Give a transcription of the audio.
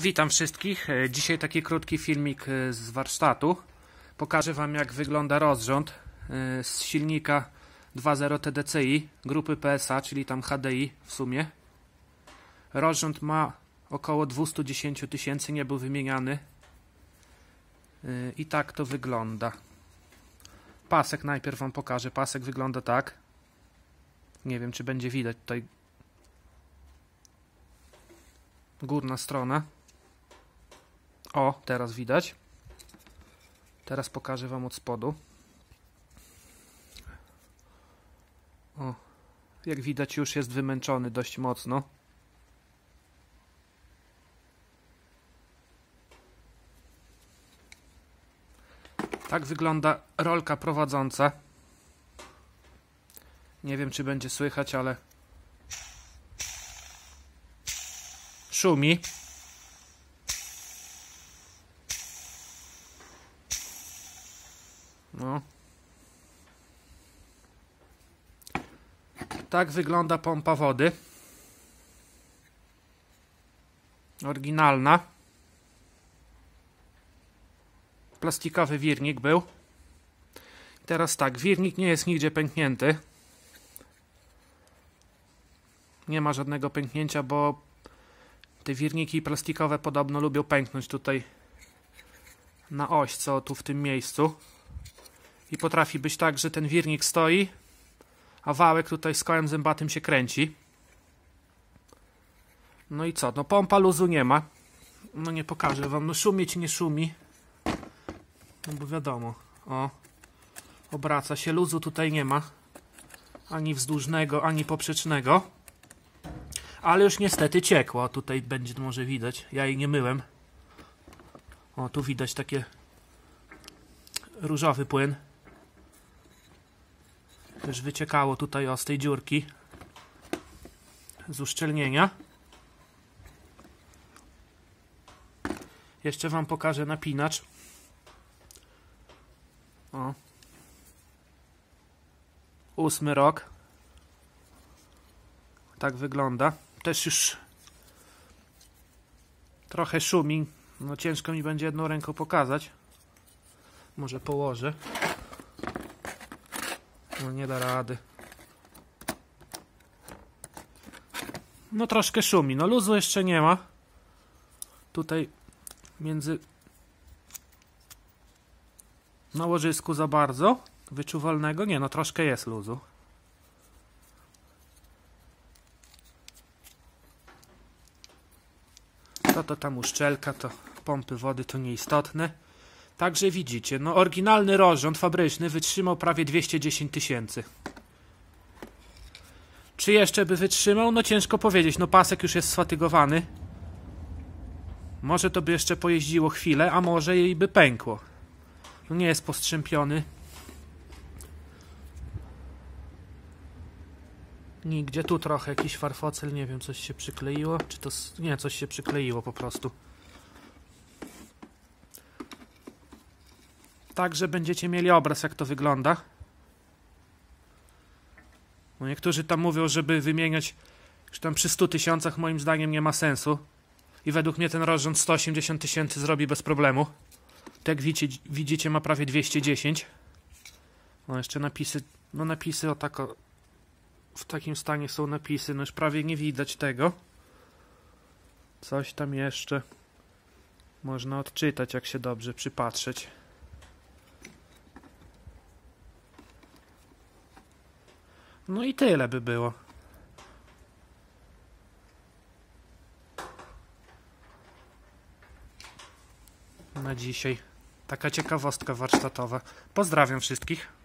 Witam wszystkich. E, Dzisiaj taki krótki filmik e, z warsztatu. Pokażę Wam jak wygląda rozrząd e, z silnika 2.0 TDCi grupy PSA, czyli tam HDI w sumie. Rozrząd ma około 210 tysięcy, nie był wymieniany. I tak to wygląda. Pasek najpierw Wam pokażę. Pasek wygląda tak. Nie wiem czy będzie widać tutaj górna strona. O, teraz widać. Teraz pokażę Wam od spodu. O, jak widać już jest wymęczony dość mocno. Tak wygląda rolka prowadząca. Nie wiem, czy będzie słychać, ale szumi. No. Tak wygląda pompa wody. Oryginalna. Plastikowy wirnik był. Teraz tak, wirnik nie jest nigdzie pęknięty. Nie ma żadnego pęknięcia, bo te wirniki plastikowe podobno lubią pęknąć tutaj na oś, co tu w tym miejscu. I potrafi być tak, że ten wirnik stoi, a wałek tutaj z kołem zębatym się kręci. No i co? No pompa luzu nie ma. No nie pokażę wam. No szumi czy nie szumi. No bo wiadomo. O. Obraca się. Luzu tutaj nie ma. Ani wzdłużnego, ani poprzecznego. Ale już niestety ciekło. Tutaj będzie może widać. Ja jej nie myłem. O, tu widać takie różowy płyn. Też wyciekało tutaj o z tej dziurki z uszczelnienia. Jeszcze Wam pokażę napinacz. O. Ósmy rok. Tak wygląda. Też już trochę szumi. No ciężko mi będzie jedną ręką pokazać. Może położę. No nie da rady. No troszkę szumi. No luzu jeszcze nie ma. Tutaj między na łożysku za bardzo wyczuwalnego. Nie, no troszkę jest luzu. To to tam uszczelka, to pompy wody to nieistotne. Także widzicie, no oryginalny rozrząd fabryczny wytrzymał prawie 210 tysięcy. Czy jeszcze by wytrzymał? No ciężko powiedzieć. No pasek już jest sfatygowany. Może to by jeszcze pojeździło chwilę, a może jej by pękło. No nie jest postrzępiony. Nigdzie tu trochę jakiś farfocel, nie wiem, coś się przykleiło, czy to... nie, coś się przykleiło po prostu. Także będziecie mieli obraz, jak to wygląda. No niektórzy tam mówią, żeby wymieniać już tam przy 100 tysiącach moim zdaniem nie ma sensu. I według mnie ten rozrząd 180 tysięcy zrobi bez problemu. Tak widzicie, widzicie ma prawie 210. No jeszcze napisy, no napisy o tako, w takim stanie są napisy, no już prawie nie widać tego. Coś tam jeszcze można odczytać, jak się dobrze przypatrzeć. No i tyle by było. Na dzisiaj. Taka ciekawostka warsztatowa. Pozdrawiam wszystkich.